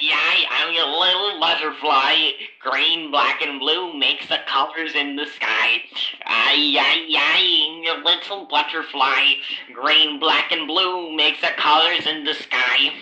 yeah, I'm a little butterfly. Green, black, and blue makes the colors in the sky. Ay, ay, ay, a little butterfly. Green, black, and blue makes the colors in the sky.